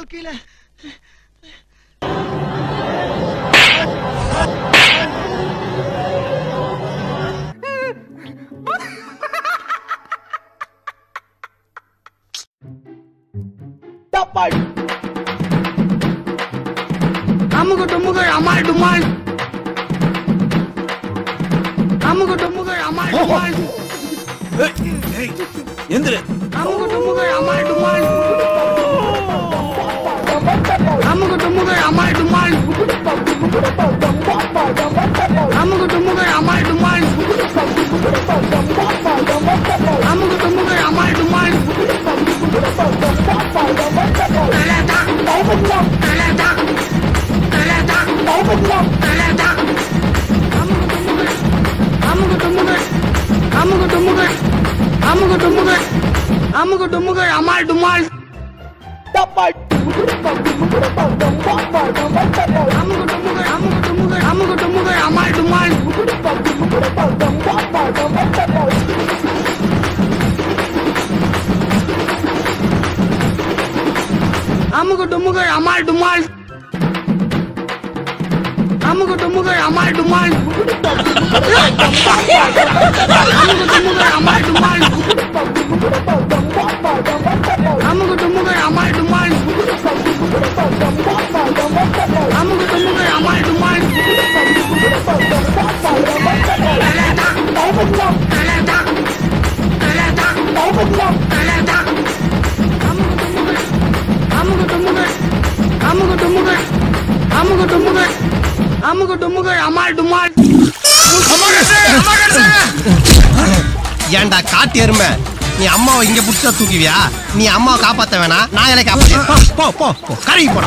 வாழ்க்கையில? அமுகு டுமுகள் அமால் டுமால். அமுகு டுமுகள் அமால் டுமால். எந்திரு. அமுகு டுமுகள் அமால் டுமால். 아무것도 먹어라 말도 말. 아무것도 먹어라 말도 말. 달라다. 달라다. 달라다. 달라다. 아무것도 먹어 아무것도 먹어 아무것도 먹어 아무것도 먹어 아무것도 먹어 아말도 먹어 아무것도 먹어 아무것도 먹어 아무것도 먹어 அமுகு டுமுகள் அமால் டுமால். அமுகு டுமுகள் அமால் டுமால். அமுகு டுமுகள் அமால் டுமால். அமுகு டுமுகள் அமால் டுமால். ஏன்டா காட்டு எருமை? நீ அம்மாவை இங்க புடிச்சா தூக்குவியா? நீ அம்மாவை காப்பாத்த வேணாம் நான் எனக்கு காப்பாத்த போ போ போ கழுவி போட.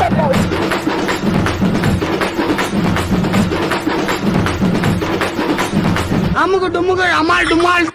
அமுகு டுமுகள் அமால் டுமால்.